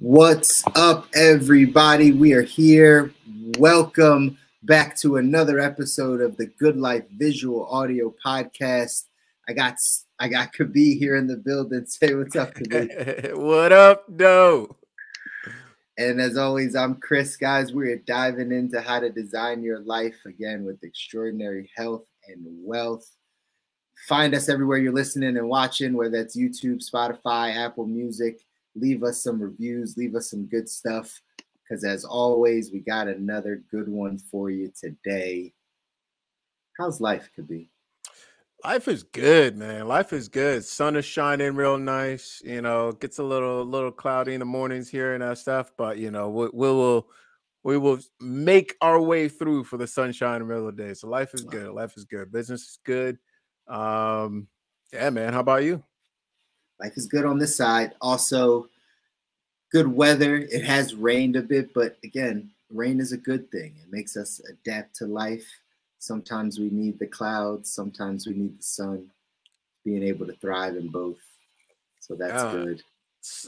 What's up, everybody? We are here. Welcome back to another episode of the Good Life Visual Audio Podcast. I got I got Khabib here in the building. Say what's up, Khabib. what up, though? And as always, I'm Chris. Guys, we're diving into how to design your life again with extraordinary health and wealth. Find us everywhere you're listening and watching, whether that's YouTube, Spotify, Apple Music. Leave us some reviews, leave us some good stuff. Because as always, we got another good one for you today. How's life, Khabib? Life is good, man. Life is good. Sun is shining real nice. You know, gets a little little cloudy in the mornings here and that stuff, but you know, we, we will we will make our way through for the sunshine in the middle of the day. So life is good. Life is good. Business is good. Um, yeah, man. How about you? Life is good on this side. Also, good weather. It has rained a bit, but again, rain is a good thing. It makes us adapt to life. Sometimes we need the clouds, sometimes we need the sun. Being able to thrive in both. So that's uh, good.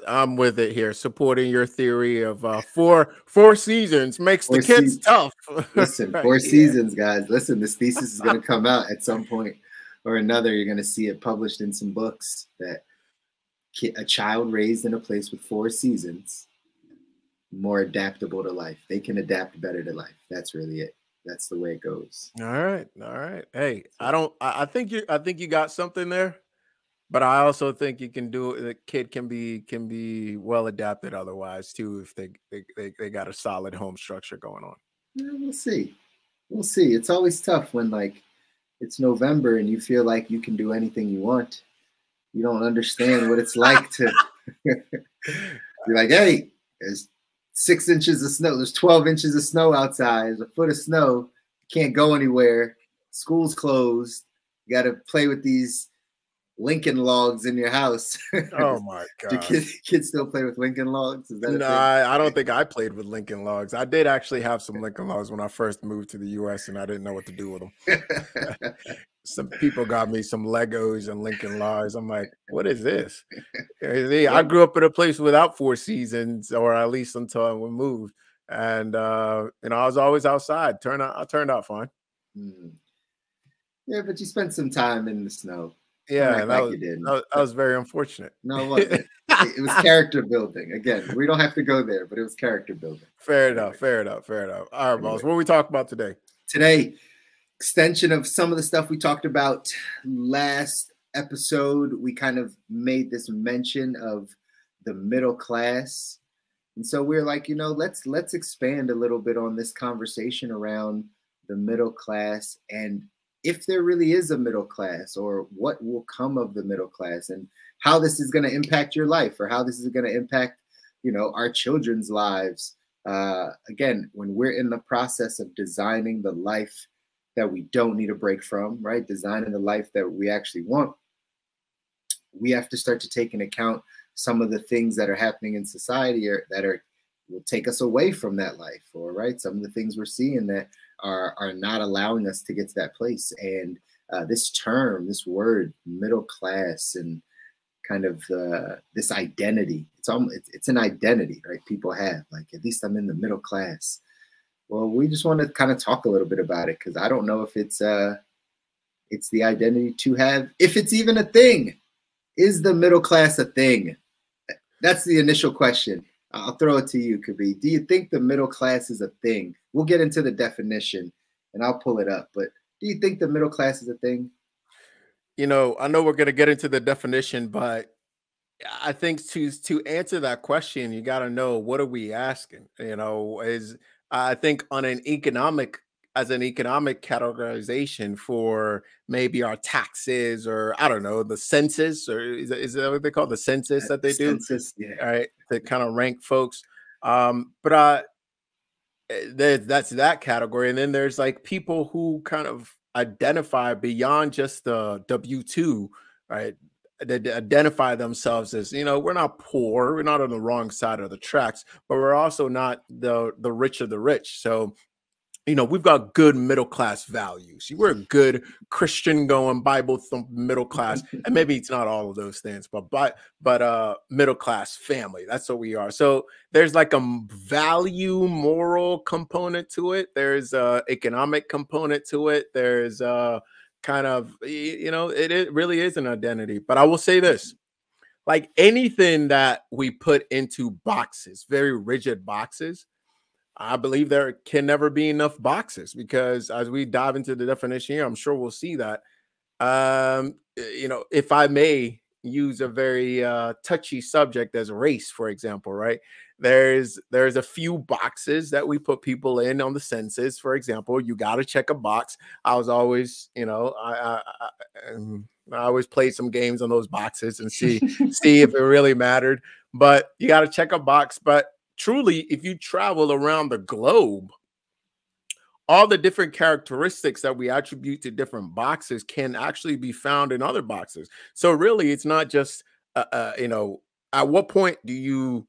I'm with it here, supporting your theory of uh, four four seasons makes four the kids seasons. tough. Listen, four yeah. seasons, guys. Listen, this thesis is going to come out at some point or another. You're going to see it published in some books that a child raised in a place with four seasons more adaptable to life. They can adapt better to life. That's really it. That's the way it goes. All right. All right. Hey, I don't I, think you I think you got something there, but I also think you can do the kid can be can be well adapted otherwise too if they they, they, they got a solid home structure going on. Yeah, we'll see. We'll see. It's always tough when like it's November and you feel like you can do anything you want you don't understand what it's like to be like, hey, there's six inches of snow, there's 12 inches of snow outside, there's a foot of snow, you can't go anywhere, school's closed, you got to play with these Lincoln logs in your house. Oh my god! Do kids, kids, still play with Lincoln logs? Is that no? I, I, don't think I played with Lincoln logs. I did actually have some Lincoln logs when I first moved to the U.S. and I didn't know what to do with them. Some people got me some Legos and Lincoln Logs. I'm like, what is this? I grew up in a place without four seasons, or at least until we moved. And uh, you know, I was always outside. Turn out I turned out fine. Mm. Yeah, but you spent some time in the snow. Yeah, that, like was, that, that was very unfortunate. No, it wasn't. it was character building. Again, we don't have to go there, but it was character building. Fair enough. Fair enough. Fair enough. All right, anyway. boss. What are we talking about today? Today, extension of some of the stuff we talked about last episode. We kind of made this mention of the middle class. And so we're like, you know, let's let's expand a little bit on this conversation around the middle class and if there really is a middle class or what will come of the middle class and how this is going to impact your life or how this is going to impact you know our children's lives uh, again when we're in the process of designing the life that we don't need a break from, right? Designing the life that we actually want. We have to start to take into account some of the things that are happening in society or that are will take us away from that life, or right? Some of the things we're seeing that are are not allowing us to get to that place. And uh, this term, this word, middle class, and kind of uh, this identity. It's almost it's, it's an identity, right? People have like at least I'm in the middle class. Well, we just want to kind of talk a little bit about it because I don't know if it's uh it's the identity to have, if it's even a thing. Is the middle class a thing? That's the initial question. I'll throw it to you, Khabib. Do you think the middle class is a thing? We'll get into the definition and I'll pull it up, but do you think the middle class is a thing? You know, I know we're going to get into the definition, but I think to to answer that question, you got to know what are we asking? You know, is I think on an economic as an economic categorization for maybe our taxes or I don't know the census or is that, is that what they call the census that they do? Census, yeah. All right, to kind of rank folks. Um, but uh, there, that's that category, and then there's like people who kind of identify beyond just the W two, right? That identify themselves as you know we're not poor we're not on the wrong side of the tracks but we're also not the the rich of the rich so you know, we've got good middle class values. We're a good Christian going Bible middle class, and maybe it's not all of those things, but but but uh middle class family. That's what we are. So there's like a value moral component to it. There's a economic component to it. There's a kind of you know it, it really is an identity. But I will say this: like anything that we put into boxes, very rigid boxes I believe there can never be enough boxes because as we dive into the definition here, I'm sure we'll see that. Um, you know, if I may use a very uh, touchy subject as race, for example, right? There's there's a few boxes that we put people in on the census. For example, you got to check a box. I was always, you know, I, I, I, um, I always played some games on those boxes and see see if it really mattered. But you got to check a box. But truly, if you travel around the globe, all the different characteristics that we attribute to different boxes can actually be found in other boxes. So really, it's not just uh, uh, you know. At what point do you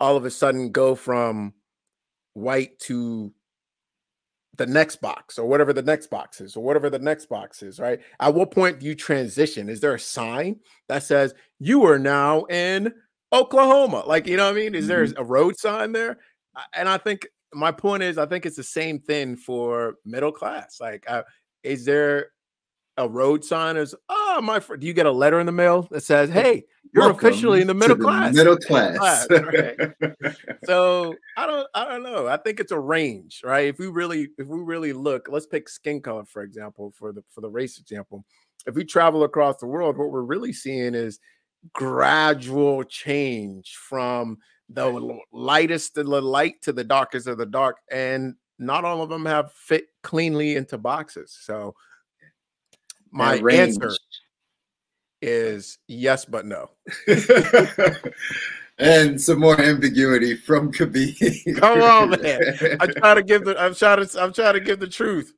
all of a sudden go from white to the next box or whatever the next box is or whatever the next box is, right? At what point do you transition? Is there a sign that says you are now in Oklahoma. Like, you know what I mean? Is there mm-hmm. a road sign there? And I think my point is, I think it's the same thing for middle class. Like, uh, is there a road sign? Is oh my? Do you get a letter in the mail that says, "Hey, you're Welcome officially in the middle class"? middle class. class so I don't, I don't know. I think it's a range, right? If we really, if we really look, let's pick skin color for example, for the for the race example. If we travel across the world, what we're really seeing is gradual change from the lightest of the light to the darkest of the dark and not all of them have fit cleanly into boxes so my answer is yes but no and some more ambiguity from Khabib. Come on, man! I'm trying to give the I'm trying to I'm trying to give the truth.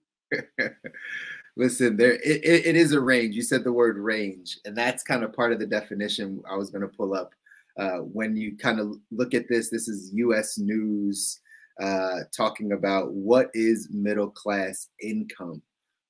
Listen, there it, it is a range. You said the word range, and that's kind of part of the definition I was going to pull up. Uh, when you kind of look at this, this is U.S. News uh, talking about what is middle class income,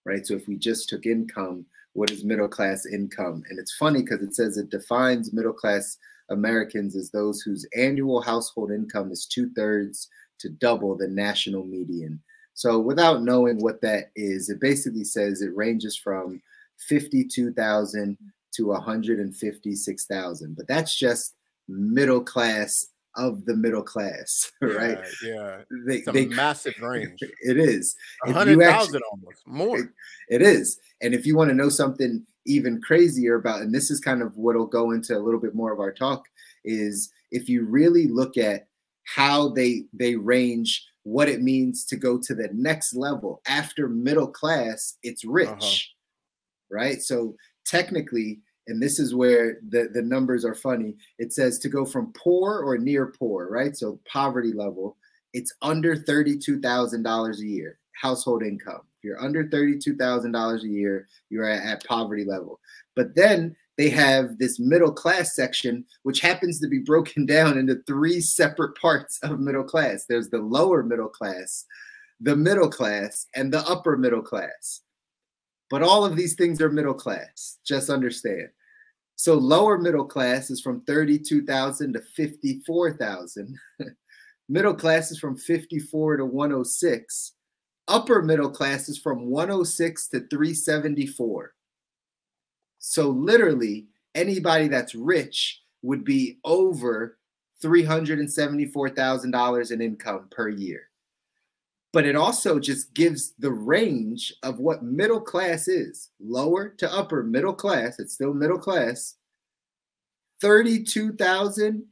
right? So if we just took income, what is middle class income? And it's funny because it says it defines middle class Americans as those whose annual household income is two thirds to double the national median. So without knowing what that is, it basically says it ranges from 52,000 to 156,000. But that's just middle class of the middle class, right? Yeah, yeah. They, it's a they, massive range. It is. 100,000 almost, more. It, it is. And if you want to know something even crazier about, and this is kind of what'll go into a little bit more of our talk, is if you really look at how they they range what it means to go to the next level after middle class it's rich uh-huh. right so technically and this is where the, the numbers are funny it says to go from poor or near poor right so poverty level it's under $32000 a year household income if you're under $32000 a year you're at, at poverty level but then they have this middle class section, which happens to be broken down into three separate parts of middle class. There's the lower middle class, the middle class, and the upper middle class. But all of these things are middle class, just understand. So lower middle class is from 32,000 to 54,000. middle class is from 54 to 106. Upper middle class is from 106 to 374. So literally anybody that's rich would be over $374,000 in income per year. But it also just gives the range of what middle class is lower to upper middle class. It's still middle class. 32,000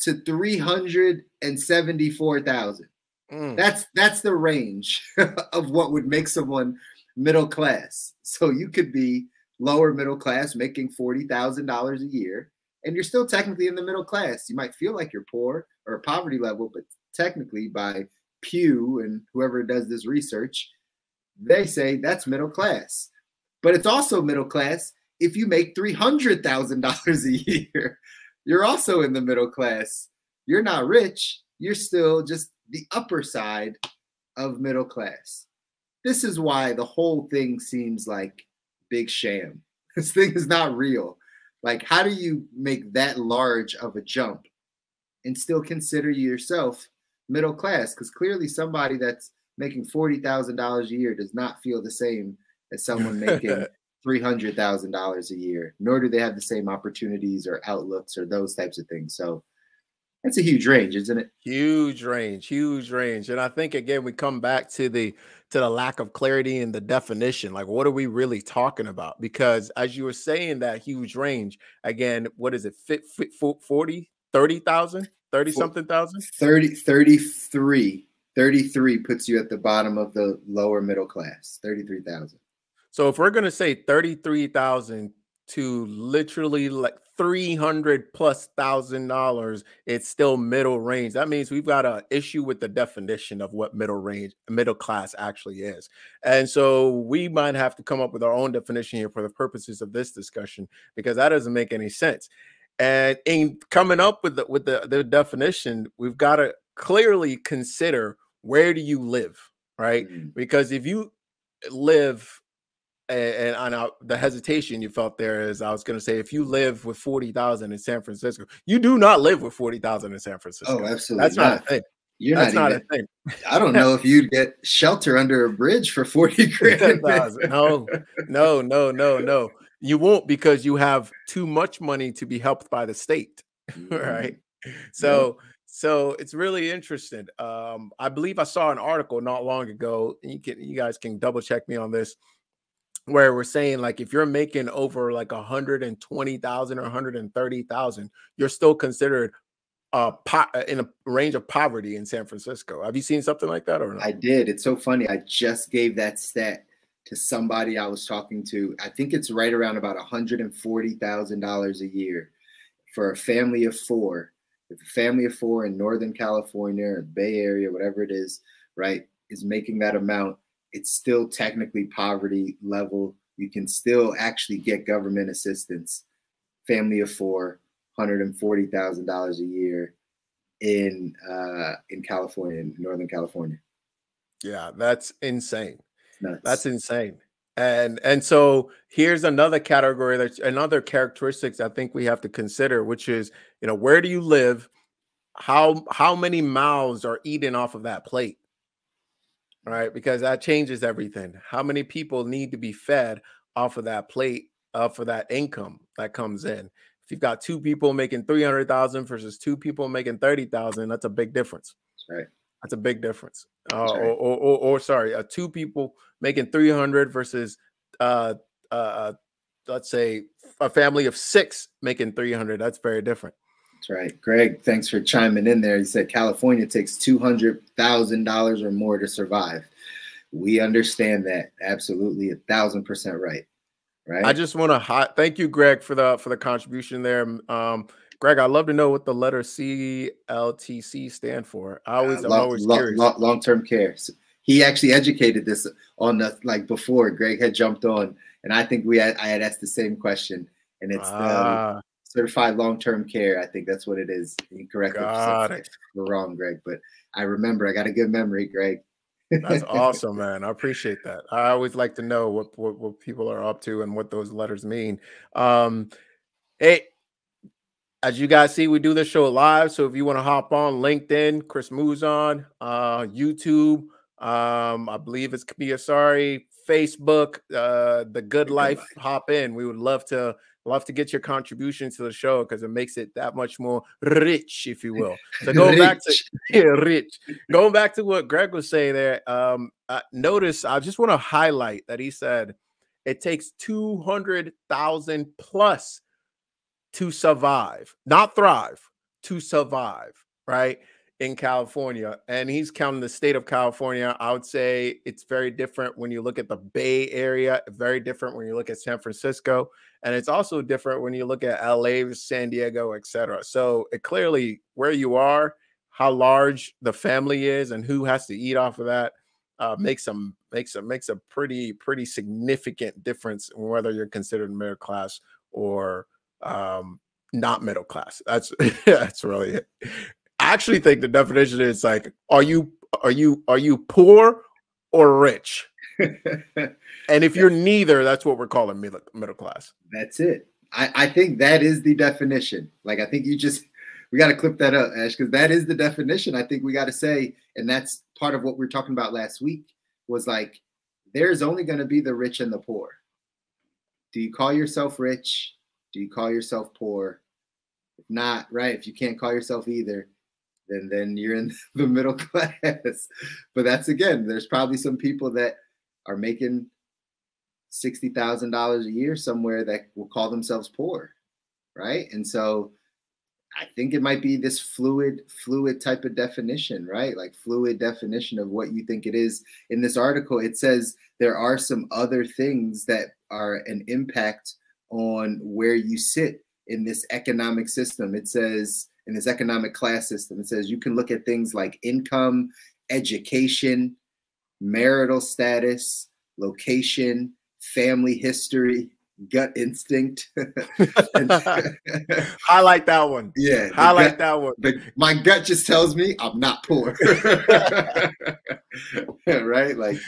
to 374,000. Mm. That's that's the range of what would make someone middle class. So you could be lower middle class making $40,000 a year, and you're still technically in the middle class. You might feel like you're poor or poverty level, but technically by Pew and whoever does this research, they say that's middle class. But it's also middle class if you make $300,000 a year. You're also in the middle class. You're not rich. You're still just the upper side of middle class. This is why the whole thing seems like big sham. This thing is not real. Like, how do you make that large of a jump and still consider yourself middle class? Because clearly, somebody that's making forty thousand dollars a year does not feel the same as someone making three hundred thousand dollars a year. Nor do they have the same opportunities or outlooks or those types of things. So that's a huge range, isn't it? Huge range, huge range. And I think again we come back to the to the lack of clarity in the definition. Like what are we really talking about? Because as you were saying that huge range, again, what is it? Fit, fit 40, 30,000, 30 something thousand? 30 33 33 puts you at the bottom of the lower middle class. 33,000. So if we're going to say 33,000 to literally like 300 plus thousand dollars it's still middle range that means we've got an issue with the definition of what middle range middle class actually is and so we might have to come up with our own definition here for the purposes of this discussion because that doesn't make any sense and in coming up with the with the, the definition we've got to clearly consider where do you live right mm-hmm. because if you live and, and I, the hesitation you felt there is I was going to say if you live with 40,000 in San Francisco, you do not live with 40,000 in San Francisco. Oh, absolutely. That's not, not a thing. You're That's not, not even, a thing. I don't know if you'd get shelter under a bridge for 40 grand. no, no, no, no, no. You won't because you have too much money to be helped by the state. Mm-hmm. right. So, so it's really interesting. Um, I believe I saw an article not long ago. You can you guys can double check me on this where we're saying like if you're making over like a 120,000 or 130,000, you're still considered uh, uh, in a range of poverty in San Francisco. Have you seen something like that or not? I did. It's so funny. I just gave that stat to somebody I was talking to. I think it's right around about $140,000 a year for a family of four. If a family of four in Northern California or Bay Area, whatever it is, right, is making that amount, it's still technically poverty level. You can still actually get government assistance. Family of four, $140,000 a year in uh, in California, in Northern California. Yeah, that's insane. That's insane. And and so here's another category that's another characteristics I think we have to consider, which is you know where do you live? How how many mouths are eaten off of that plate? right? Because that changes everything. How many people need to be fed off of that plate uh, for that income that comes in? If you've got two people making 300,000 versus two people making 30,000, that's a big difference. That's right. That's a big difference. Uh, right. or, or, or, or, sorry, uh, two people making 300 versus, uh, uh, uh, let's say, a family of six making 300. That's very different. That's right. Greg, thanks for chiming in there. He said California takes $200,000 or more to survive. We understand that. Absolutely a thousand percent right. Right. I just want to hot thank you, Greg, for the for the contribution there. Um, Greg, I'd love to know what the letter CLTC stand for. I always, uh, long, I'm always long, curious. Long, long-term care. So he actually educated this on the like before. Greg had jumped on, and I think we had I had asked the same question, and it's ah. the certified long-term care. I think that's what it is. Incorrect. Got it. We're wrong, Greg, but I remember. I got a good memory, Greg. That's awesome, man. I appreciate that. I always like to know what, what, what people are up to and what those letters mean. Um, hey, as you guys see, we do this show live. So if you want to hop on LinkedIn, Chris Mouzon, uh, YouTube, um, I believe it's Kobi Asare, Facebook, uh, the Good Life, hop in. We would love to love to get your contribution to the show because it makes it that much more rich, if you will. So going back to yeah, rich, going back to what Greg was saying there. Um, uh, notice I just want to highlight that he said it takes two hundred thousand plus to survive, not thrive, to survive, right? in California, and he's counting the state of California. I would say it's very different when you look at the Bay Area, very different when you look at San Francisco, and it's also different when you look at LA, San Diego, etc. So it clearly where you are, how large the family is, and who has to eat off of that uh, makes some makes a makes a pretty pretty significant difference whether you're considered middle class or um, not middle class. That's that's really it. I actually think the definition is like, are you are you are you poor or rich? and if you're neither, that's what we're calling middle, middle class. That's it. I, I think that is the definition. Like I think you just we got to clip that up, Ash, because that is the definition. I think we got to say, and that's part of what we are talking about last week was like there's only going to be the rich and the poor. Do you call yourself rich? Do you call yourself poor? If not, right? If you can't call yourself either, then then you're in the middle class. but that's again, there's probably some people that are making sixty thousand dollars a year somewhere that will call themselves poor, right? And so I think it might be this fluid, fluid type of definition, right? Like fluid definition of what you think it is. In this article, it says there are some other things that are an impact on where you sit in this economic system. It says in this economic class system, it says you can look at things like income, education, marital status, location, family history, gut instinct. I like that one. Yeah, I like that one. The, my gut just tells me I'm not poor. right? Like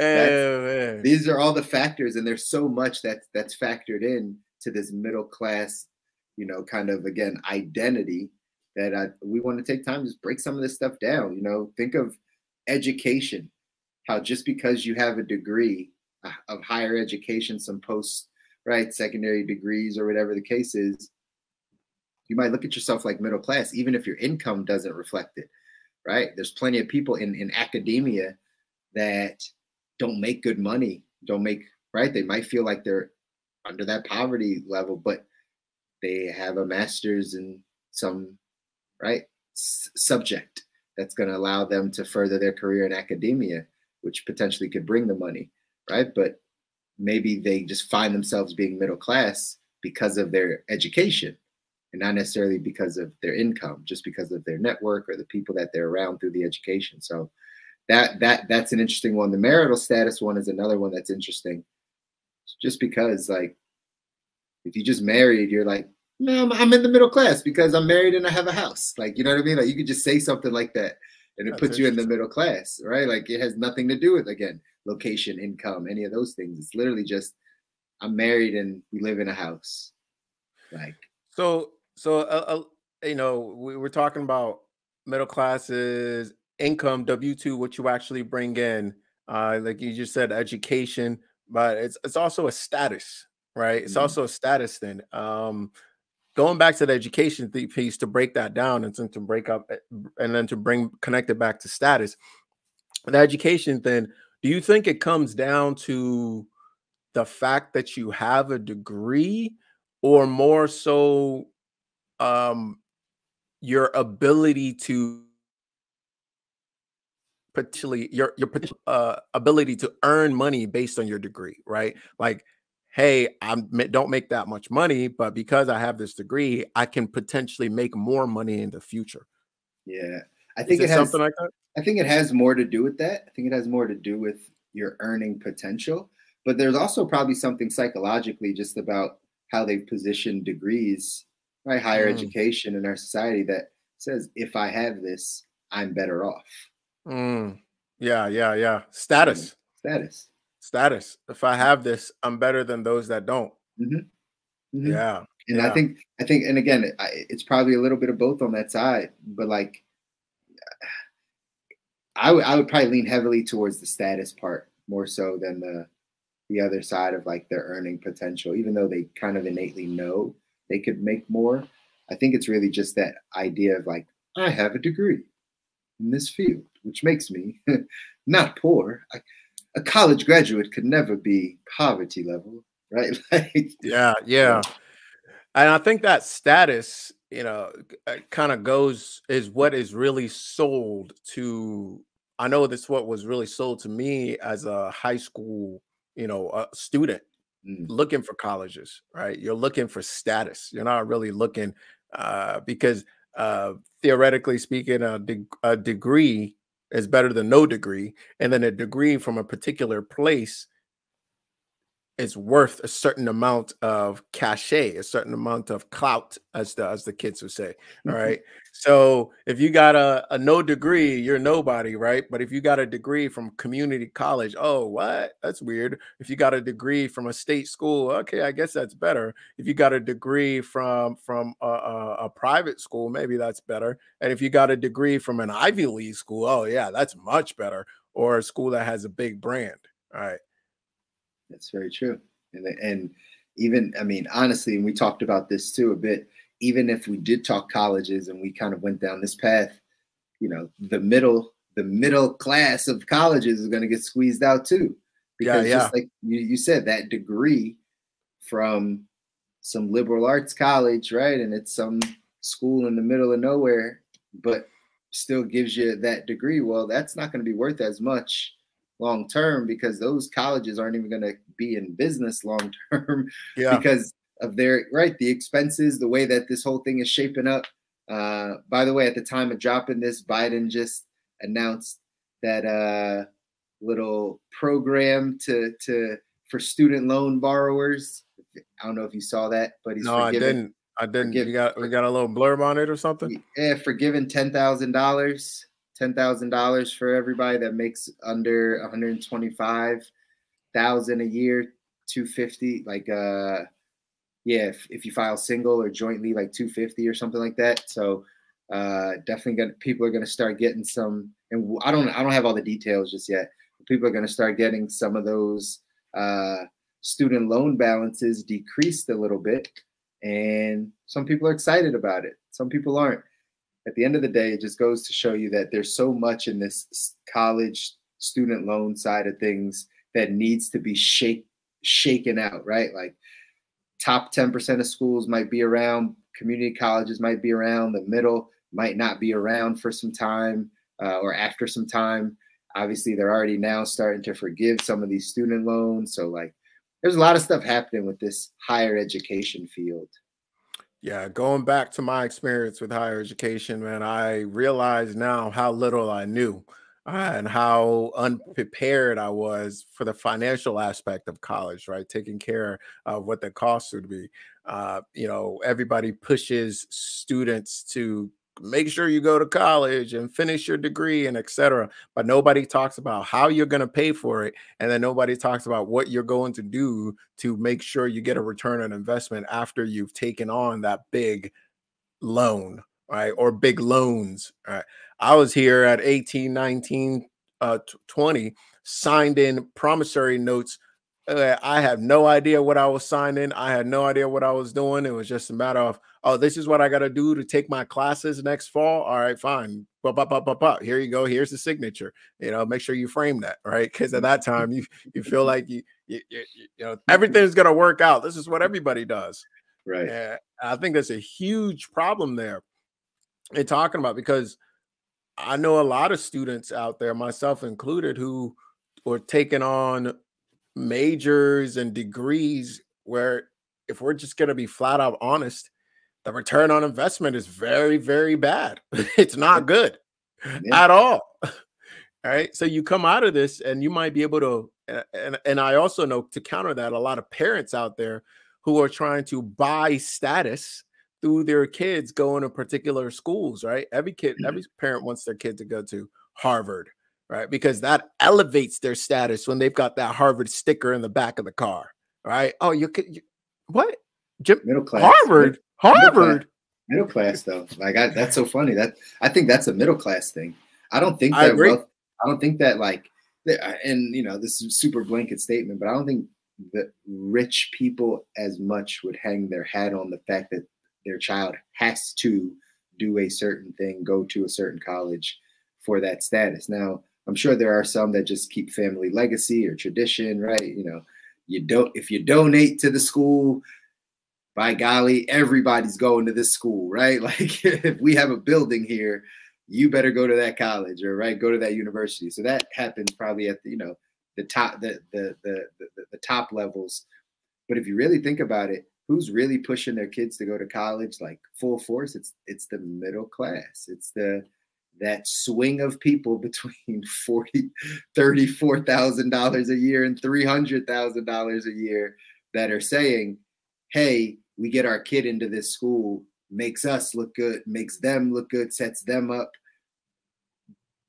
oh, these are all the factors, and there's so much that that's factored in to this middle class, you know, kind of again identity that I, we want to take time to just break some of this stuff down. You know, think of education, how just because you have a degree uh, of higher education, some post right, secondary degrees or whatever the case is, you might look at yourself like middle class, even if your income doesn't reflect it, right? There's plenty of people in, in academia that don't make good money, don't make, right? They might feel like they're under that poverty level, but they have a master's in some, right, S- subject that's going to allow them to further their career in academia, which potentially could bring the money, right? But maybe they just find themselves being middle class because of their education and not necessarily because of their income just because of their network or the people that they're around through the education. So that that that's an interesting one. The marital status one is another one that's interesting. Just because like if you just married you're like no I'm, in the middle class because i'm married and i have a house. Like you know what i mean? Like you could just say something like that and it that's puts you in the middle class right? Like it has nothing to do with again location, income, any of those things. It's literally just I'm married and we live in a house. Like so, so uh, uh, you know, we were talking about middle classes, income, W two, what you actually bring in. Uh, like you just said, education, but it's it's also a status, right? It's mm-hmm. also a status thing. Um, going back to the education piece to break that down and to break up eh, and then to bring connect it back to status. The education thing do you think it comes down to the fact that you have a degree or more so um, your ability to potentially your your uh, ability to earn money based on your degree, right? Like, hey, I don't make that much money, but because I have this degree, I can potentially make more money in the future. Yeah, I think it, it has something like that. I think it has more to do with that. I think it has more to do with your earning potential. But there's also probably something psychologically just about how they've positioned degrees, right? Higher mm. education in our society that says, if I have this, I'm better off. Mm. Yeah, yeah, yeah. Status. Status. Status. If I have this, I'm better than those that don't. Mm-hmm. Mm-hmm. Yeah. And yeah. I think, I think, and again, it's probably a little bit of both on that side, but like I would I would probably lean heavily towards the status part more so than the the other side of like their earning potential, even though they kind of innately know they could make more. I think it's really just that idea of like, I have a degree in this field, which makes me not poor. I, a college graduate could never be poverty level, right? like, yeah, yeah. And I think that status you know, uh, kind of goes is what is really sold to. I know this what was really sold to me as a high school, you know, a student mm. looking for colleges, right? You're looking for status. You're not really looking uh, because uh, theoretically speaking, a, de- a degree is better than no degree, and then a degree from a particular place it's worth a certain amount of cachet, a certain amount of clout, as the as the kids would say. All mm-hmm. right. So if you got a, a no degree, you're nobody, right? But if you got a degree from community college, oh, what? That's weird. If you got a degree from a state school, okay, I guess that's better. If you got a degree from from a, a, a private school, maybe that's better. And if you got a degree from an Ivy League school, oh yeah, that's much better. Or a school that has a big brand. All right. That's very true. And and even I mean honestly, and we talked about this too a bit. Even if we did talk colleges and we kind of went down this path, you know, the middle the middle class of colleges is going to get squeezed out too. Because yeah, yeah. just like you, you said, that degree from some liberal arts college, right? And it's some school in the middle of nowhere, but still gives you that degree. Well, that's not going to be worth as much long term because those colleges aren't even going to be in business long term yeah. because of their right the expenses the way that this whole thing is shaping up. Uh by the way at the time of dropping this biden just announced that uh little program to to for student loan borrowers. I don't know if you saw that but he's no i didn't. I didn't. You got we got a little blurb on it or something? Yeah forgiving ten thousand dollars ten thousand dollars for everybody that makes under one hundred twenty-five thousand a year, two fifty. Like, uh, yeah, if, if you file single or jointly, like two fifty or something like that. So, uh, definitely gonna people are gonna start getting some. And I don't I don't have all the details just yet. People are gonna start getting some of those uh, student loan balances decreased a little bit, and some people are excited about it. Some people aren't at the end of the day, it just goes to show you that there's so much in this college student loan side of things that needs to be shake, shaken out, right? Like top 10% of schools might be around, community colleges might be around, the middle might not be around for some time uh, or after some time. Obviously, they're already now starting to forgive some of these student loans. So, like, there's a lot of stuff happening with this higher education field. Yeah, going back to my experience with higher education, man, I realize now how little I knew uh, and how unprepared I was for the financial aspect of college, right? Taking care of what the costs would be. Uh, you know, everybody pushes students to make sure you go to college and finish your degree and etc but nobody talks about how you're going to pay for it and then nobody talks about what you're going to do to make sure you get a return on investment after you've taken on that big loan right or big loans right? I was here at 18 19 uh 20 signed in promissory notes Uh, I have no idea what I was signing. I had no idea what I was doing. It was just a matter of, oh, this is what I got to do to take my classes next fall. All right, fine. But, but, but, but, but, here you go. Here's the signature. You know, make sure you frame that, right? Because at that time, you you feel like you you, you, you know everything's gonna work out. This is what everybody does, right? Yeah, I think that's a huge problem there. In talking about because I know a lot of students out there, myself included, who were taking on majors and degrees where if we're just going to be flat out honest the return on investment is very very bad it's not good yeah. at all all right so you come out of this and you might be able to and, and i also know to counter that a lot of parents out there who are trying to buy status through their kids going to particular schools right every kid mm-hmm. every parent wants their kid to go to harvard right? Because that elevates their status when they've got that Harvard sticker in the back of the car, right? Oh, you could, you, what? Jim, middle class. Harvard, middle, Harvard. Middle class, though. Like I, that's so funny. That I think that's a middle class thing. I don't think that. I, wealth, I don't think that like, uh, and you know, this is super blanket statement, but I don't think that rich people as much would hang their hat on the fact that their child has to do a certain thing, go to a certain college for that status. Now, I'm sure there are some that just keep family legacy or tradition, right? You know, you don't if you donate to the school, by golly, everybody's going to this school, right? Like if we have a building here, you better go to that college or right, go to that university. So that happens probably at the, you know, the top the the the the, the top levels. But if you really think about it, who's really pushing their kids to go to college like full force? It's it's the middle class. It's the that swing of people between 40 $34,000 a year and $300,000 a year that are saying, "Hey, we get our kid into this school, makes us look good, makes them look good, sets them up."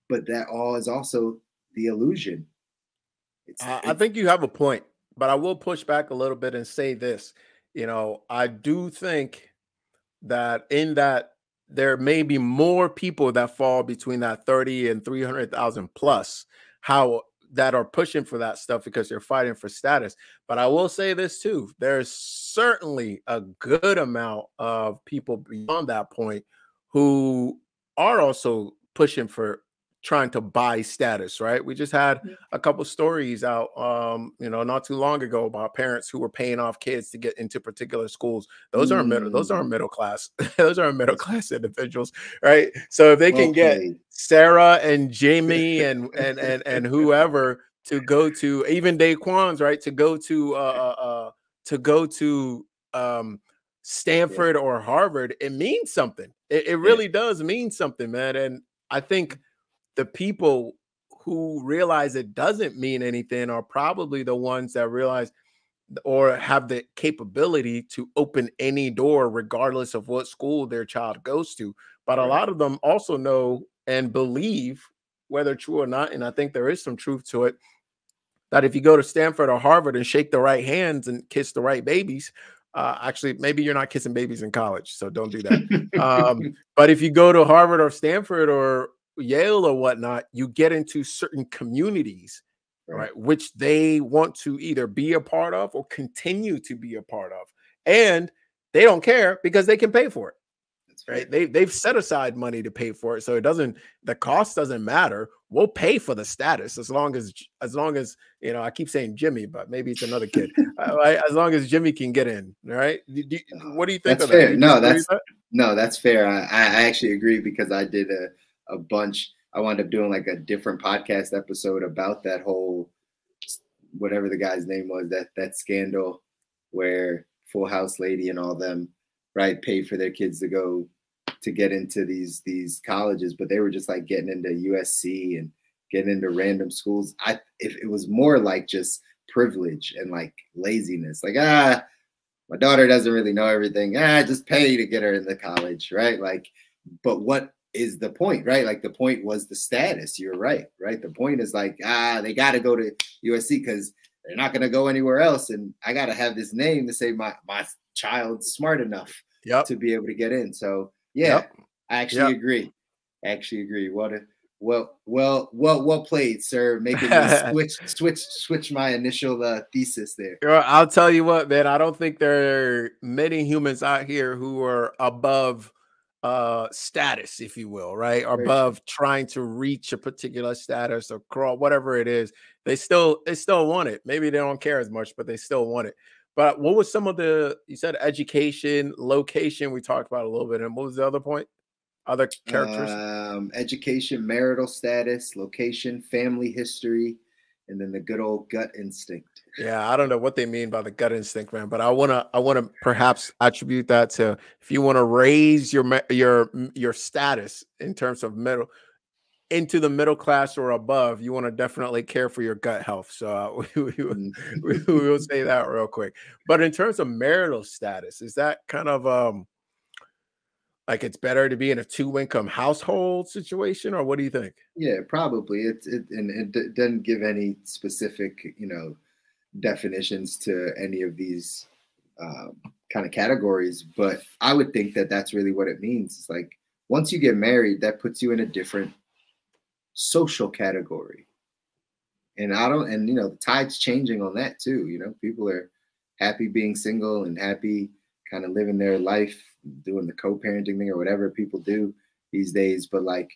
But that all is also the illusion. It's, I, it's, I think you have a point, but I will push back a little bit and say this. You know, I do think that in that there may be more people that fall between that 30 and 300,000 plus how that are pushing for that stuff because they're fighting for status. But I will say this too, there's certainly a good amount of people beyond that point who are also pushing for trying to buy status, right? We just had a couple stories out, um, you know, not too long ago about parents who were paying off kids to get into particular schools. Those mm. aren't middle, those aren't mm. middle class. those aren't middle class individuals, right? So if they can okay. get Sarah and Jamie and and and and whoever to go to, even Daquan's, right, to go to uh, uh, uh to go to um Stanford yeah. or Harvard, it means something. It, it really yeah. does mean something, man. And I think the people who realize it doesn't mean anything are probably the ones that realize or have the capability to open any door regardless of what school their child goes to. But a lot of them also know and believe whether true or not and i think there is some truth to it that if you go to stanford or harvard and shake the right hands and kiss the right babies uh, actually maybe you're not kissing babies in college so don't do that. Um, but if you go to harvard or stanford or Yale or whatnot, you get into certain communities, right. right, which they want to either be a part of or continue to be a part of. And they don't care because they can pay for it. right. They they've set aside money to pay for it. So it doesn't the cost doesn't matter. We'll pay for the status as long as as long as you know, I keep saying Jimmy, but maybe it's another kid. uh, as long as Jimmy can get in, right? Do, do, what do you think that's fair. That? No, that's that? no, that's fair. I, I actually agree because I did a a bunch. I wound up doing like a different podcast episode about that whole whatever the guy's name was that that scandal where Full House Lady and all them right paid for their kids to go to get into these these colleges, but they were just like getting into USC and getting into random schools. I if it was more like just privilege and like laziness, like ah, my daughter doesn't really know everything. Ah, just pay to get her into college, right? Like, but what is the point, right? Like the point was the status. You're right, right? The point is like, ah, they got to go to USC because they're not going to go anywhere else, and I got to have this name to say my my child's smart enough yep. to be able to get in. So yeah, yep. I actually yep. agree. I actually agree. What a well, well, well, well played, sir. Making me switch, switch, switch my initial uh, thesis there. I'll tell you what, man. I don't think there are many humans out here who are above uh status if you will right or above trying to reach a particular status or crawl whatever it is they still they still want it. Maybe they don't care as much but they still want it. But what was some of the you said education location we talked about a little bit and what was the other point? Other characters? Um education marital status location family history and then the good old gut instinct yeah, I don't know what they mean by the gut instinct, man, but I want to I want to perhaps attribute that to if you want to raise your your your status in terms of middle into the middle class or above, you want to definitely care for your gut health. So uh, we, we, mm-hmm. we, we will say that real quick. But in terms of marital status, is that kind of um like it's better to be in a two income household situation, or what do you think? Yeah, probably. It's it and it doesn't give any specific, you know, definitions to any of these um, kind of categories, but I would think that that's really what it means. It's like once you get married, that puts you in a different social category. And I don't, and you know, the tide's changing on that too. You know, people are happy being single and happy kind of living their life, doing the co parenting thing or whatever people do these days. But like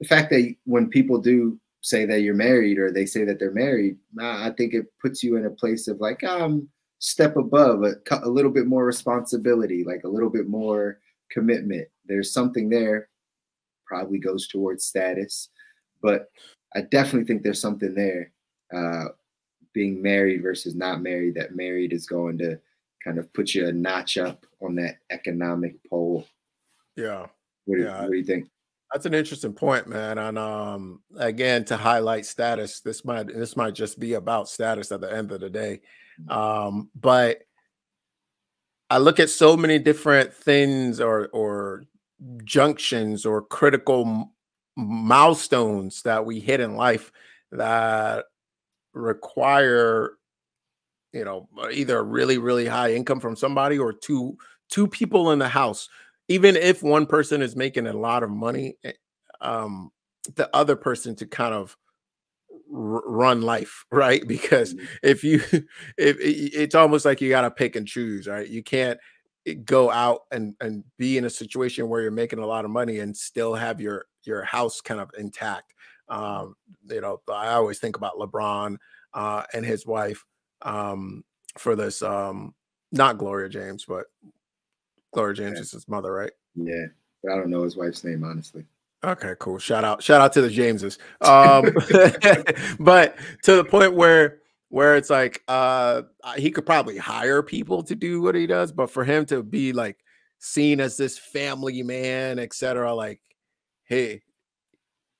the fact that when people do say that you're married or they say that they're married, I think it puts you in a place of like, um, step above a, a little bit more responsibility, like a little bit more commitment. There's something there, probably goes towards status, but I definitely think there's something there. Uh, being married versus not married, that married is going to kind of put you a notch up on that economic pole. Yeah. What do, yeah. what do you think? That's an interesting point, man. And um, again, to highlight status, this might this might just be about status at the end of the day. Mm-hmm. Um, but I look at so many different things or or junctions or critical milestones that we hit in life that require you know either a really really high income from somebody or two two people in the house even if one person is making a lot of money eh, um the other person to kind of r- run life right? Because mm-hmm. if you if it's almost like you got to pick and choose right? You can't eh, go out and and be in a situation where you're making a lot of money and still have your your house kind of intact. Um you know i always think about lebron uh and his wife um for this um not gloria james but gloria james yeah. is his mother right yeah but i don't know his wife's name honestly Okay, cool. Shout out, shout out to the Jameses. Um, but to the point where where it's like uh he could probably hire people to do what he does, but for him to be like seen as this family man, etc., like, hey,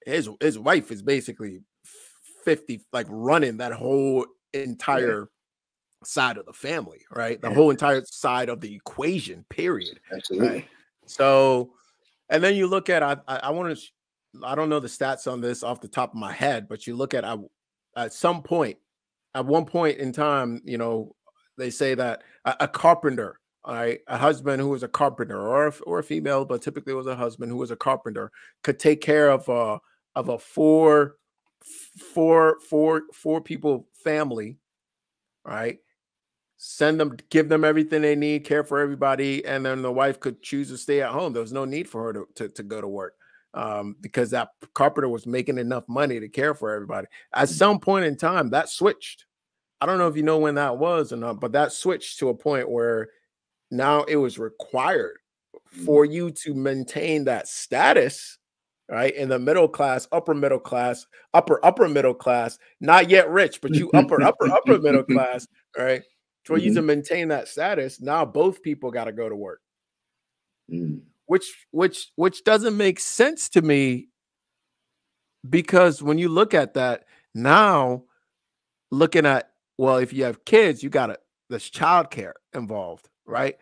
his his wife is basically 50, like running that whole entire. Side of the family, right? The yeah. whole entire side of the equation, period. Absolutely. Right? So and then you look at I I, I want to I don't know the stats on this off the top of my head, but you look at I, at some point, at one point in time, you know, they say that a, a carpenter, all right, a husband who was a carpenter or a, or a female, but typically was a husband who was a carpenter, could take care of a of a four four four four people family, right? Send them, give them everything they need, care for everybody, and then the wife could choose to stay at home. There was no need for her to, to, to go to work um, because that carpenter was making enough money to care for everybody. At some point in time, that switched. I don't know if you know when that was or not, but that switched to a point where now it was required for mm. you to maintain that status right in the middle class upper middle class upper upper middle class not yet rich but you upper upper upper middle class right for mm-hmm. you to maintain that status, now both people got to go to work. Mm. Which which which doesn't make sense to me because when you look at that now looking at well if you have kids you got to there's childcare involved right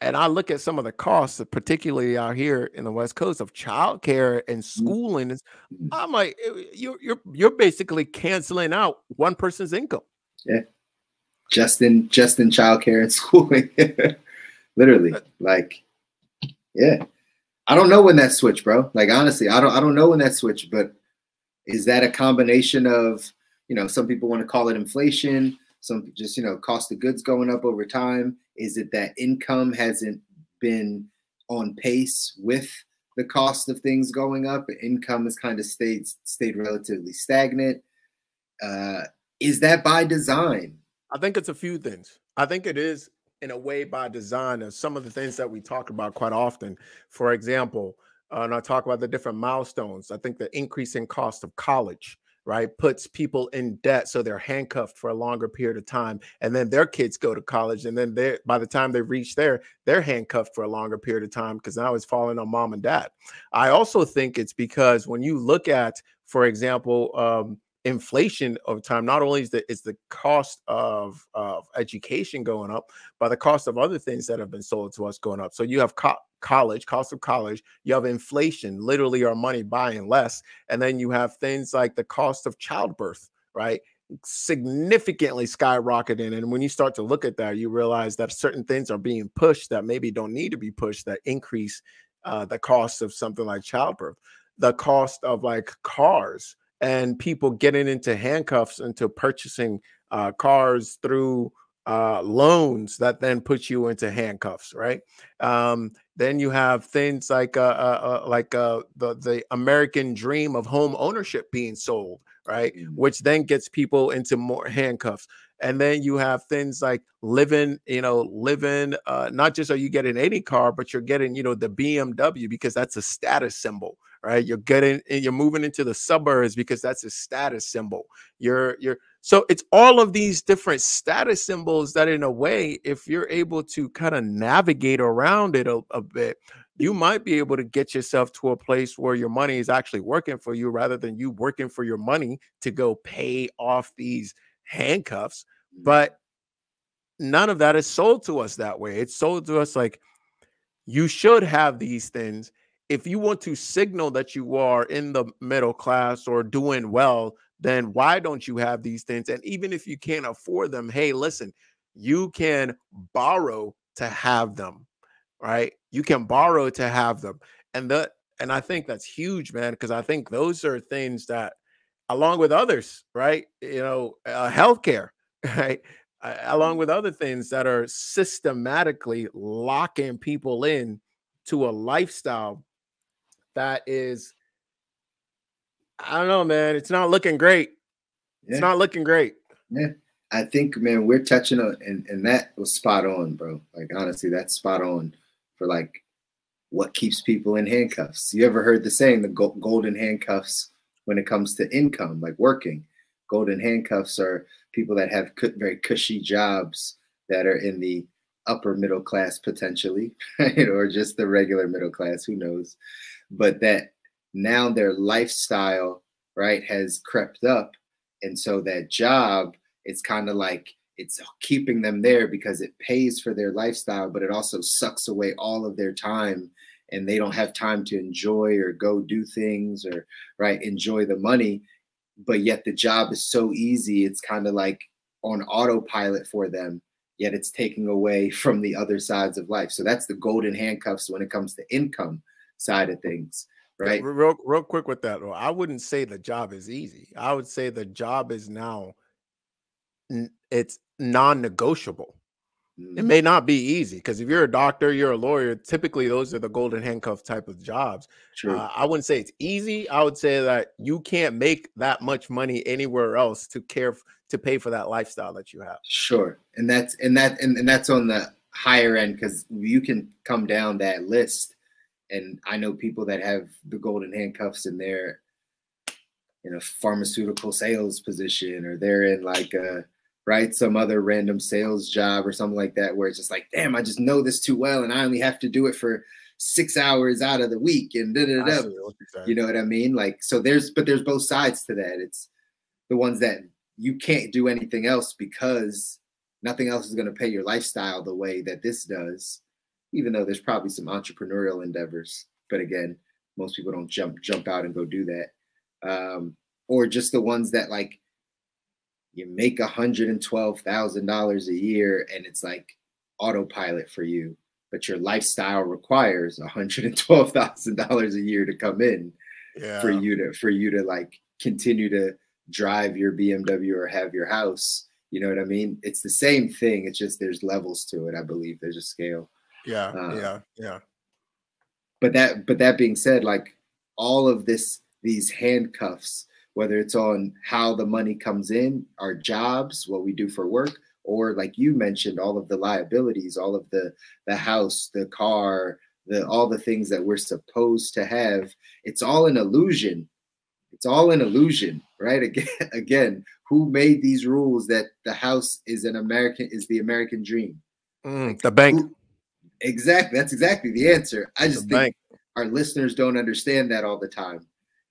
and i look at some of the costs particularly out here in the west coast of childcare and mm-hmm. schooling mm-hmm. i'm like eh, you're you're you're basically canceling out one person's income yeah just in just in childcare and schooling. Literally. Like, yeah. I don't know when that switch, bro. Like honestly, I don't I don't know when that switch, but is that a combination of, you know, some people want to call it inflation, some just, you know, cost of goods going up over time? Is it that income hasn't been on pace with the cost of things going up? Income has kind of stayed stayed relatively stagnant. Uh, is that by design? I think it's a few things. I think it is in a way by design of some of the things that we talk about quite often. For example, uh, and I talk about the different milestones. I think the increasing cost of college, right, puts people in debt, so they're handcuffed for a longer period of time, and then their kids go to college, and then they by the time they reach there, they're handcuffed for a longer period of time because now it's falling on mom and dad. I also think it's because when you look at, for example, um, inflation of time not only is the is the cost of of education going up but the cost of other things that have been sold to us going up. So you have co- college cost of college you have inflation literally our money buying less and then you have things like the cost of childbirth right significantly skyrocketing. And when you start to look at that you realize that certain things are being pushed that maybe don't need to be pushed that increase uh, the cost of something like childbirth. The cost of like cars and people getting into handcuffs into purchasing uh, cars through uh, loans that then put you into handcuffs, right? Um, then you have things like uh, uh, uh like uh, the the American dream of home ownership being sold, right? Mm-hmm. Which then gets people into more handcuffs. And then you have things like living, you know, living. Uh, not just are you getting any car, but you're getting, you know, the BMW because that's a status symbol, right? You're getting eh, you're moving into the suburbs because that's a status symbol. You're you're so it's all of these different status symbols that in a way, if you're able to kind of navigate around it a, a bit, you might be able to get yourself to a place where your money is actually working for you rather than you working for your money to go pay off these handcuffs. Mm-hmm. But none of that is sold to us that way. It's sold to us like you should have these things. If you want to signal that you are in the middle class or doing well, then why don't you have these things? And even if you can't afford them, hey, listen, you can borrow to have them, right? You can borrow to have them. And the and I think that's huge, man, because I think those are things that along with others, right? You know, uh, healthcare, right? Uh, along with other things that are systematically locking people in to a lifestyle that is I don't know, man. It's not looking great. Yeah. It's not looking great. Yeah. I think, man, we're touching on, and, and that was spot on, bro. Like, honestly, that's spot on for like what keeps people in handcuffs. You ever heard the saying, the golden handcuffs when it comes to income, like working? Golden handcuffs are people that have very cushy jobs that are in the upper middle class potentially, right? or just the regular middle class, who knows? But that now their lifestyle, right, has crept up. And so that job, it's kind of like it's keeping them there because it pays for their lifestyle, but it also sucks away all of their time and they don't have time to enjoy or go do things or right enjoy the money. But yet the job is so easy it's kind of like on autopilot for them yet it's taking away from the other sides of life. So that's the golden handcuffs when it comes to income side of things right real real quick with that i wouldn't say the job is easy i would say the job is now it's non-negotiable it may not be easy because if you're a doctor, you're a lawyer. Typically, those are the golden handcuff type of jobs. Uh, I wouldn't say it's easy. I would say that you can't make that much money anywhere else to care to pay for that lifestyle that you have. Sure, and that's and that and, and that's on the higher end because you can come down that list. And I know people that have the golden handcuffs in their in a pharmaceutical sales position, or they're in like a right? Some other random sales job or something like that, where it's just like, damn, I just know this too well, and I only have to do it for six hours out of the week, and da da da. You know what I mean? Like, so there's, but there's both sides to that. It's the ones that you can't do anything else because nothing else is going to pay your lifestyle the way that this does. Even though there's probably some entrepreneurial endeavors, but again, most people don't jump jump out and go do that. Um, or just the ones that like you make $112,000 a year and it's like autopilot for you, but your lifestyle requires $112,000 a year to come in yeah. for you to, for you to like continue to drive your BMW or have your house. You know what I mean? It's the same thing. It's just there's levels to it. I believe there's a scale. Yeah, uh, yeah, yeah. But that, but that being said, like all of this, these handcuffs whether it's on how the money comes in, our jobs, what we do for work, or like you mentioned, all of the liabilities, all of the the house, the car, the all the things that we're supposed to have. It's all an illusion. It's all an illusion, right? Again, again, who made these rules that the house is an American is the American dream? Mm, the bank. Who, exactly. That's exactly the answer. I just think our listeners don't understand that all the time.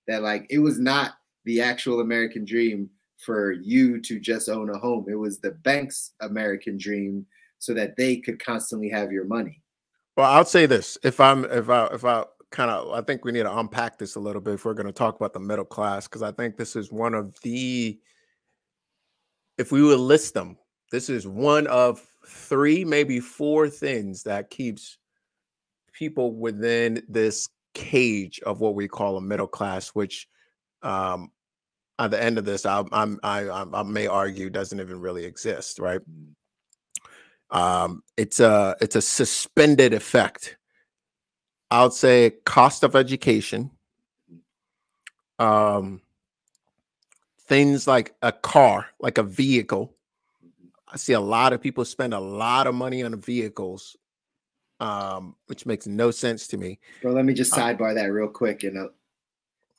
That like it was not the actual American dream for you to just own a home. It was the bank's American dream so that they could constantly have your money. Well, I'll say this: if I'm, if I, if I kind of, I think we need to unpack this a little bit if we're going to talk about the middle class, because I think this is one of the, if we would list them, this is one of three, maybe four things that keeps people within this cage of what we call a middle class, which um, at the end of this, I, I'm, I, I may argue doesn't even really exist, right? Um, it's a it's a suspended effect. I would say cost of education, um, things like a car, like a vehicle. I see a lot of people spend a lot of money on vehicles, um, which makes no sense to me. Well, let me just uh sidebar uh, that real quick. And uh,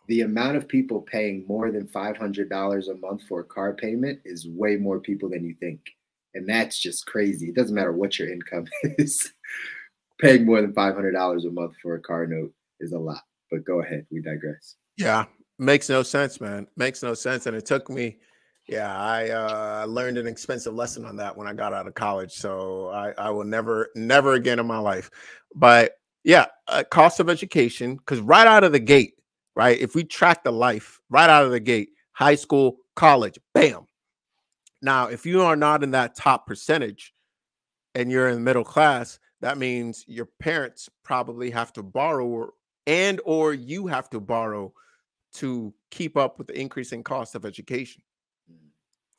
the amount of people paying more than $500 a month for a car payment is way more people than you think. And that's just crazy. It doesn't matter what your income is. paying more than five hundred dollars a month for a car note is a lot. But go ahead, we digress. Yeah, makes no sense, man. Makes no sense, and it took me. Yeah, I uh, learned an expensive lesson on that when I got out of college. So I, I will never, never again in my life. But yeah, uh, cost of education, because right out of the gate, right? If we track the life right out of the gate, high school, college, bam. Now, if you are not in that top percentage and you're in the middle class, that means your parents probably have to borrow or, and or you have to borrow to keep up with the increasing cost of education.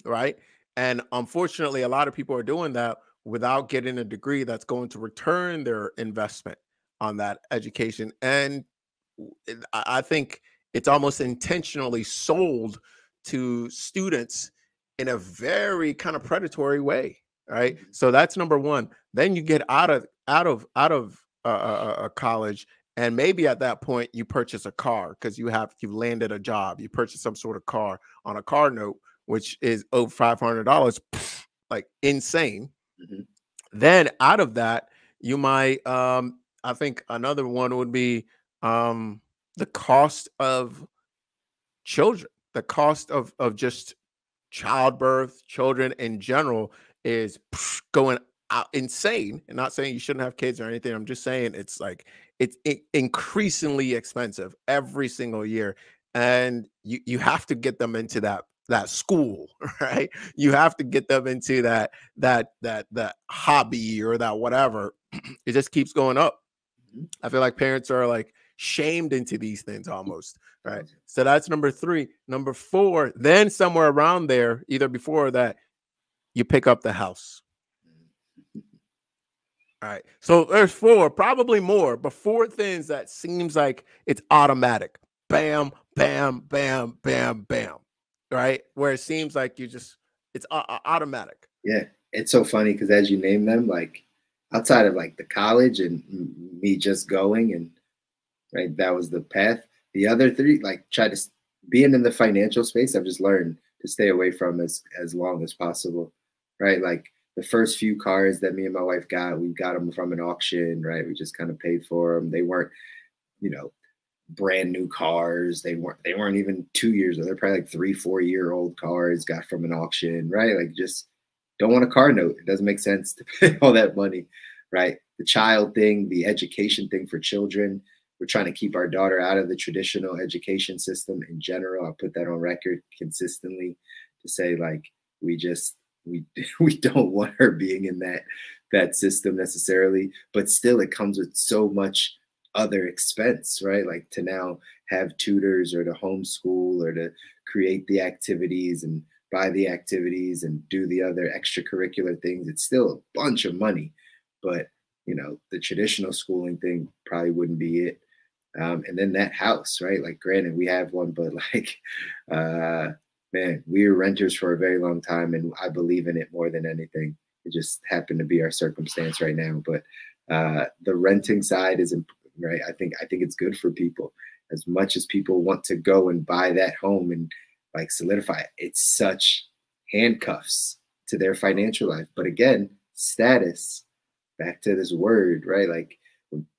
Right? And unfortunately, a lot of people are doing that without getting a degree that's going to return their investment on that education. And I think it's almost intentionally sold to students in a very kind of predatory way right mm-hmm. so that's number one then you get out of out of out of a uh, uh, uh, college and maybe at that point you purchase a car because you have you've landed a job you purchase some sort of car on a car note which is over $500 like insane. Mm-hmm. then out of that you might um i think another one would be um the cost of children. The cost of of just childbirth children in general is going out insane. And not saying you shouldn't have kids or anything. I'm just saying it's like it's increasingly expensive every single year. And you you have to get them into that that school right? You have to get them into that that that that hobby or that whatever it just keeps going up. Mm-hmm. i feel like parents are like shamed into these things almost right? So that's number three. Number four then somewhere around there either before that you pick up the house. All right so there's four probably more but four things that seems like it's automatic. Bam bam bam bam bam right where it seems like you just it's uh, uh, automatic yeah it's so funny because as you name them like outside of like the college and me just going and right? That was the path. The other three, like try to being in the financial space, I've just learned to stay away from as as long as possible, right? Like the first few cars that me and my wife got, we got them from an auction, right? We just kind of paid for them. They weren't, you know, brand new cars. They weren't they weren't even two years old. They're probably like three, four year old cars got from an auction, right? Like just don't want a car note. It doesn't make sense to pay all that money, right? The child thing, the education thing for children we're trying to keep our daughter out of the traditional education system in general. I'll put that on record consistently to say like we just we we don't want her being in that that system necessarily, but still it comes with so much other expense, right? Like to now have tutors or to homeschool or to create the activities and buy the activities and do the other extracurricular things. It's still a bunch of money, but you know, the traditional schooling thing probably wouldn't be it. Um, and then that house, right? Like, granted, we have one, but like, uh, man, we were renters for a very long time, and I believe in it more than anything. It just happened to be our circumstance right now. But uh, the renting side is right. I think I think it's good for people as much as people want to go and buy that home and like solidify it. It's such handcuffs to their financial life. But again, status. Back to this word, right? Like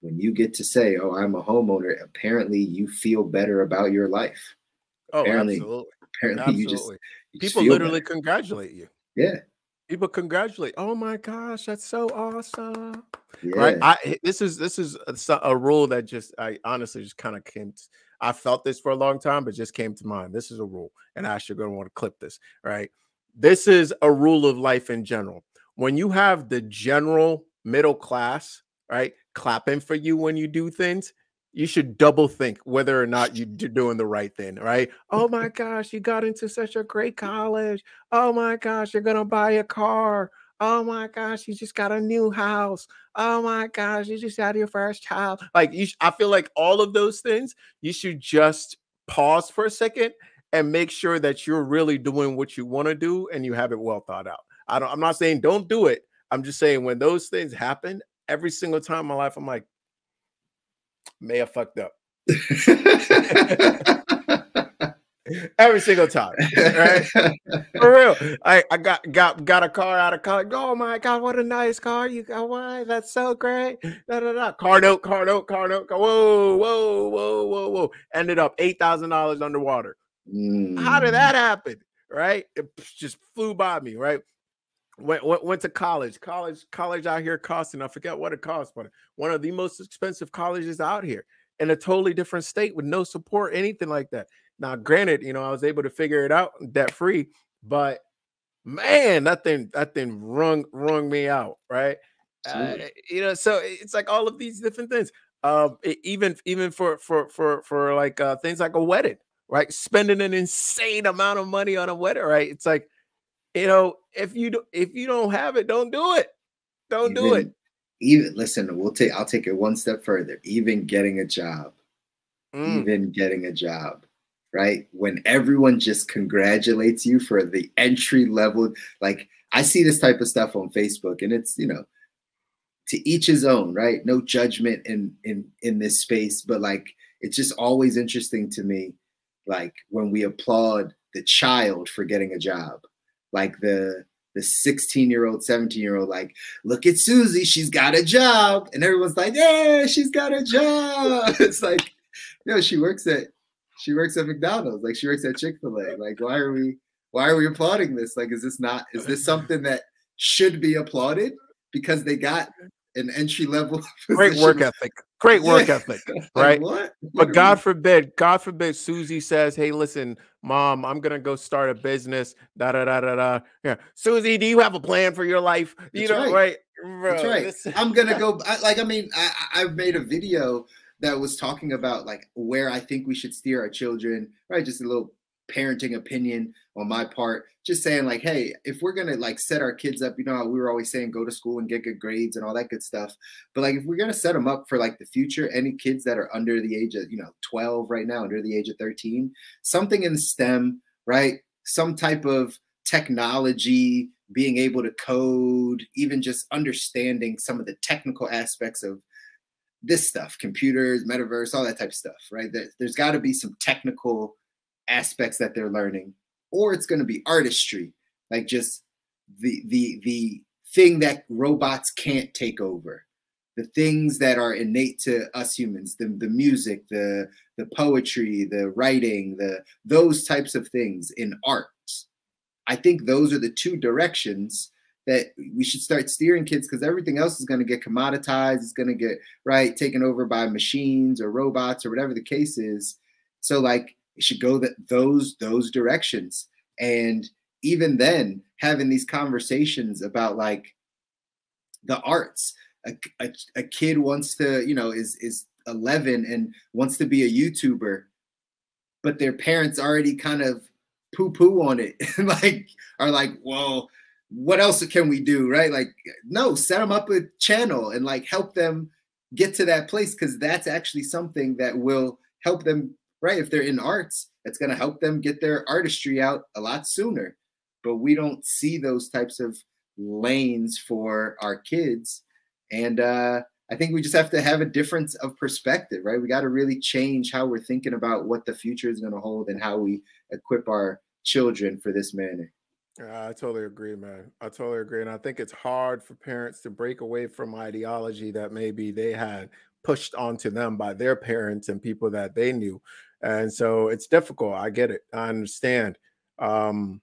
when you get to say, "Oh, I'm a homeowner," apparently you feel better about your life. Oh, apparently, absolutely. Apparently, absolutely. you just you people just literally better. congratulate you. Yeah, people congratulate. Oh my gosh, that's so awesome! Yeah. Right? I eh, this is this is uh, a, a rule that just I honestly just kind of came. To, I felt this for a long time, but just came to mind. This is a rule, and I should going to want to clip this. Right? This is a rule of life in general. When you have the general middle class, right? clapping for you when you do things, you should double think whether or not you're doing the right thing, right? Oh my gosh, you got into such a great college. Oh my gosh, you're gonna buy a car. Oh my gosh, you just got a new house. Oh my gosh, you just had your first child. Like you, I feel like all of those things, you should just pause for a second and make sure that you're really doing what you want to do and you have it well thought out. I don't. I'm not saying don't do it. I'm just saying when those things happen, every single time in my life, I'm like, may have fucked up. every single time. Right? For real. I, I got got got a car out of car. Oh my god, what a nice car you got. Why? That's so great. Da, da, da. Car note, car note, car note. Whoa, whoa, whoa, whoa, whoa. Ended up eight thousand dollars underwater. Mm. How did that mm. happen? Right? It just flew by me, right? Went, went, went to college. College, college out here costing, I forget what it costs, but one of the most expensive colleges out here in a totally different state with no support, anything like that. Now, granted, you know, I was able to figure it out debt free, but man, that thing that thing rung rung me out, right? Uh, you know, so it's like all of these different things. Uh, even even for for for for like uh, things like a wedding, right? Spending an insane amount of money on a wedding, right? It's like, you know, if you do, if you don't have it, don't do it. Don't even, do it even listen, we'll take I'll take it one step further. Even getting a job, mm. even getting a job, right? When everyone just congratulates you for the entry level, like I see this type of stuff on Facebook, and it's you know, to each his own, right? No judgment in in in this space, but like it's just always interesting to me, like when we applaud the child for getting a job, like the the 16 year old, 17 year old, like, look at Susie, she's got a job. And everyone's like, yeah, she's got a job. it's like, you know, she works at she works at McDonald's, like she works at Chick-fil-A. Like, why are we why are we applauding this? Like, is this not is this something that should be applauded because they got an entry level great work ethic great work yeah. ethic right? What but god forbid god forbid susie says hey listen mom i'm gonna go start a business da da da da da yeah susie do you have a plan for your life you That's know right, right? Bro, That's right. This... i'm gonna go I, like i mean I, i've made a video that was talking about like where i think we should steer our children right just a little parenting opinion on my part. Just saying like hey if we're gonna like set our kids up you know we were always saying go to school and get good grades and all that good stuff. But like if we're gonna set them up for like the future any kids that are under the age of you know 12 right now under the age of 13 something in stem right? Some type of technology being able to code even just understanding some of the technical aspects of this stuff computers metaverse all that type of stuff right? There's got to be some technical aspects that they're learning or it's going to be artistry like just the the the thing that robots can't take over. The things that are innate to us humans the, the music the the poetry the writing the those types of things in art. I think those are the two directions that we should start steering kids because everything else is going to get commoditized it's going to get right taken over by machines or robots or whatever the case is. So like it should go that those those directions. And even then having these conversations about like the arts. A, a, a kid wants to you know is is 11 and wants to be a youtuber but their parents already kind of poo poo on it. Like are like well what else can we do? Right? Like no set them up a channel and like help them get to that place because that's actually something that will help them right if they're in arts it's going to help them get their artistry out a lot sooner. But we don't see those types of lanes for our kids. And uh, I think we just have to have a difference of perspective, right? We got to really change how we're thinking about what the future is going to hold and how we equip our children for this manner. I totally agree, man. I totally agree. And I think it's hard for parents to break away from ideology that maybe they had pushed onto them by their parents and people that they knew and so it's difficult i get it i understand. Um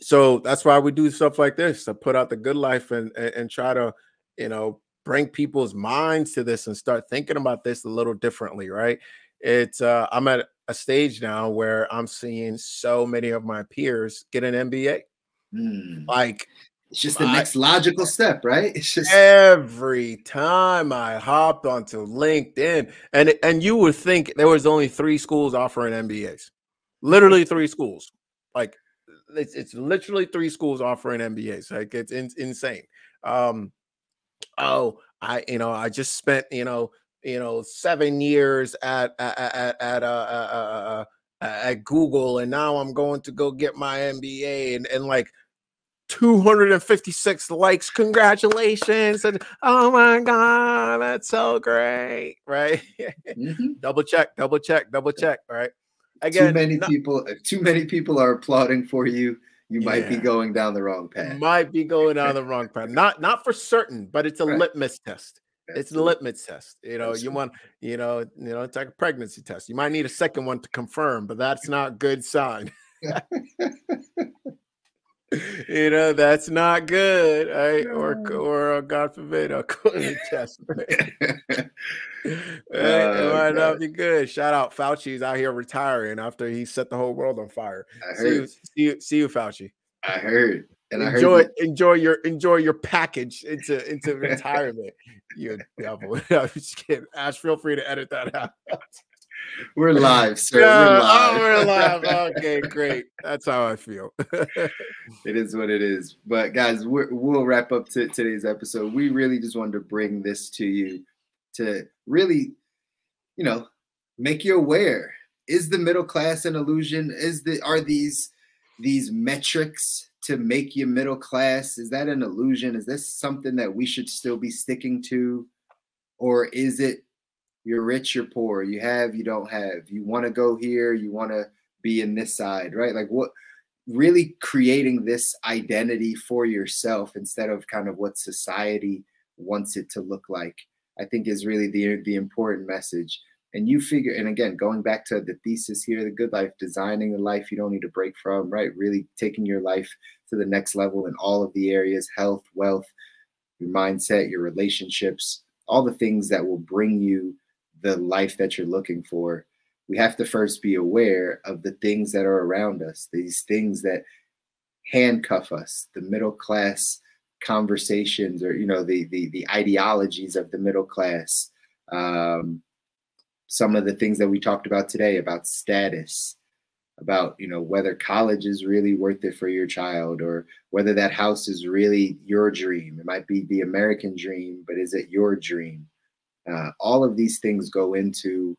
so that's why we do stuff like this to put out the good life and and try to you know bring people's minds to this and start thinking about this a little differently right? It's uh i'm at a stage now where i'm seeing so many of my peers get an mba mm. like it's just the next logical step, right? It's just every time I hopped onto LinkedIn, and and you would think there was only three schools offering MBAs, literally three schools. Like it's it's literally three schools offering MBAs. Like it's in, insane. Um, oh, I you know I just spent you know you know seven years at at at, at uh, uh, uh, uh, at Google, and now I'm going to go get my MBA, and and like 256 likes. Congratulations. And oh my God, that's so great. Right. Mm-hmm. double check, double check, double check. Right. Again, too many not, people, too many people are applauding for you. You yeah, might be going down the wrong path. Might be going down the wrong path. Not not for certain, but it's a right. litmus test. It's a litmus test. You know, you want, you know, you know, it's like a pregnancy test. You might need a second one to confirm, but that's not a good sign. you know, that's not good. Right? Or or uh, God forbid, a COVID test. it might not be good. Shout out Fauci's out here retiring after he set the whole world on fire. See you, see you, see you, Fauci. I heard. And enjoy I enjoy your enjoy your package into into retirement. you devil. I'm just kidding. Ash, feel free to edit that out. We're live, sir. Yeah, oh, we're live. Oh, we're live. Okay, great. That's how I feel. it is what it is. But guys, we will wrap up to today's episode. We really just wanted to bring this to you to really, you know, make you aware. Is the middle class an illusion? Is the are these these metrics to make you middle class? Is that an illusion? Is this something that we should still be sticking to? Or is it you're rich, you're poor, you have, you don't have, you want to go here, you want to be in this side, right? Like what really creating this identity for yourself instead of kind of what society wants it to look like, I think is really the the important message. And you figure and again going back to the thesis here the good life designing the life you don't need to break from right? Really taking your life to the next level in all of the areas health wealth your mindset your relationships all the things that will bring you the life that you're looking for we have to first be aware of the things that are around us these things that handcuff us the middle class conversations or you know the the, the ideologies of the middle class. Um, some of the things that we talked about today about status about you know whether college is really worth it for your child or whether that house is really your dream. It might be the american dream but is it your dream uh, all of these things go into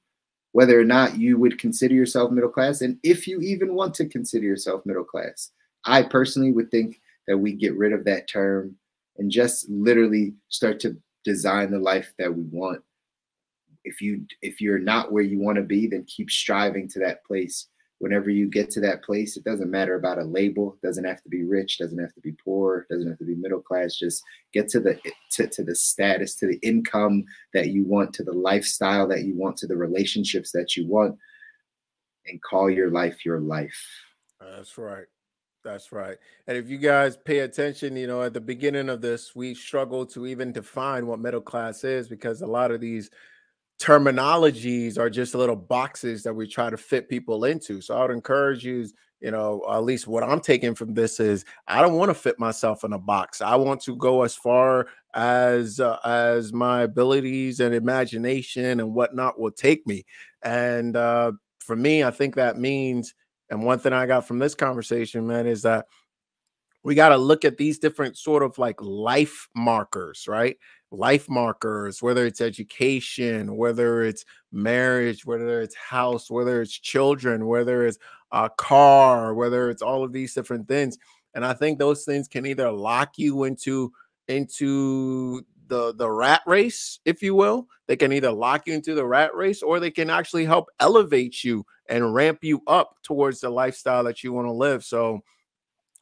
whether or not you would consider yourself middle class. And if you even want to consider yourself middle class i personally would think that we get rid of that term and just literally start to design the life that we want. If you if you're not where you want to be then keep striving to that place whenever you get to that place it doesn't matter about a label doesn't have to be rich doesn't have to be poor doesn't have to be middle class just get to the to, to the status to the income that you want to the lifestyle that you want to the relationships that you want and call your life your life that's right that's right. And if you guys pay attention, you know, at the beginning of this, we struggle to even define what middle class is because a lot of these terminologies are just little boxes that we try to fit people into. So I would encourage you, you know, at least what I'm taking from this is I don't want to fit myself in a box. I want to go as far as uh, as my abilities and imagination and whatnot will take me. And uh, for me, I think that means, and one thing I got from this conversation, man, is that we got to look at these different sort of like life markers, right? life markers, whether it's education, whether it's marriage, whether it's house, whether it's children, whether it's a car, whether it's all of these different things. And I think those things can either lock you into into the the rat race, if you will. They can either lock you into the rat race or they can actually help elevate you and ramp you up towards the lifestyle that you want to live. So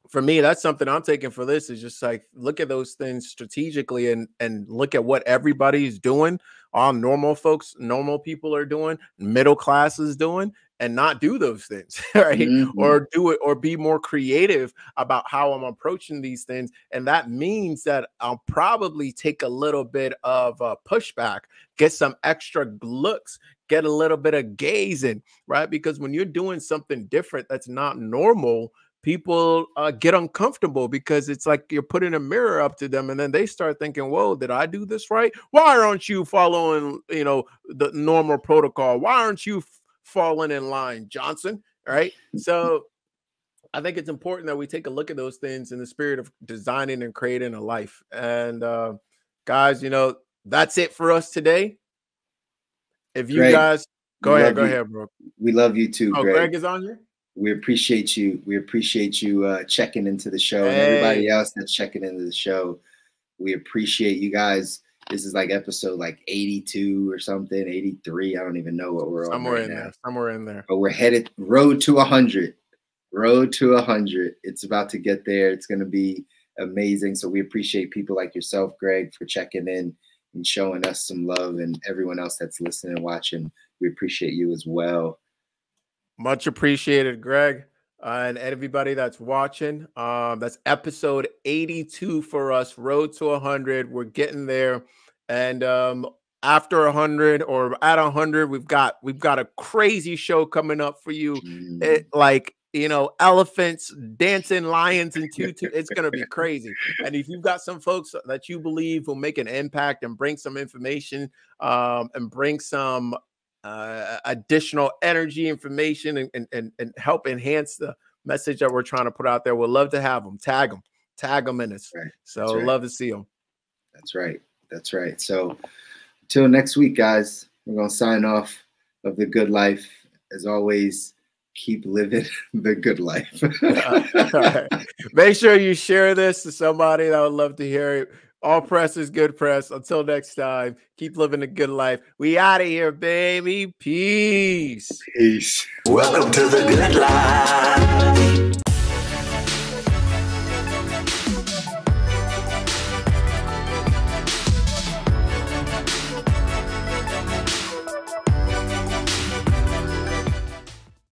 for me, that's something I'm taking for this is just like look at those things strategically and and look at what everybody's doing, all normal folks, normal people are doing, middle class is doing, and not do those things, right? Mm-hmm. Or do it or be more creative about how I'm approaching these things. And that means that I'll probably take a little bit of a pushback, get some extra looks, get a little bit of gazing, right? Because when you're doing something different that's not normal, people uh, get uncomfortable because it's like you're putting a mirror up to them and then they start thinking whoa did i do this right? Why aren't you following you know the normal protocol? Why aren't you falling in line johnson? Right? So i think it's important that we take a look at those things in the spirit of designing and creating a life and uh, guys you know that's it for us today. If you Greg, guys go ahead go you. ahead bro. We love you too oh, Greg. greg is on here we appreciate you. We appreciate you uh, checking into the show hey. and everybody else that's checking into the show. We appreciate you guys this is like episode like 82 or something, 83. I don't even know what we're somewhere on. Somewhere right in now. there. Somewhere in there. But we're headed road to 100. Road to 100. It's about to get there. It's going to be amazing. So we appreciate people like yourself, Greg, for checking in and showing us some love and everyone else that's listening and watching. We appreciate you as well. Much appreciated, Greg. Uh, and everybody that's watching, um, that's episode 82 for us, Road to 100. We're getting there. And um, after 100 or at 100, we've got we've got a crazy show coming up for you. It, like you know, elephants dancing lions and tutu. It's going to be crazy. And if you've got some folks that you believe will make an impact and bring some information um, and bring some uh, additional energy, information, and, and, and help enhance the message that we're trying to put out there, we'd love to have them. Tag them, tag them in us. Right. So right. love to see them. That's right. That's right. So until next week, guys, we're going to sign off of the good life. As always, keep living the good life. Make sure you share this to somebody that would love to hear it. All press is good press. Until next time, keep living a good life. We out of here, baby. Peace. Peace. Welcome to the good life.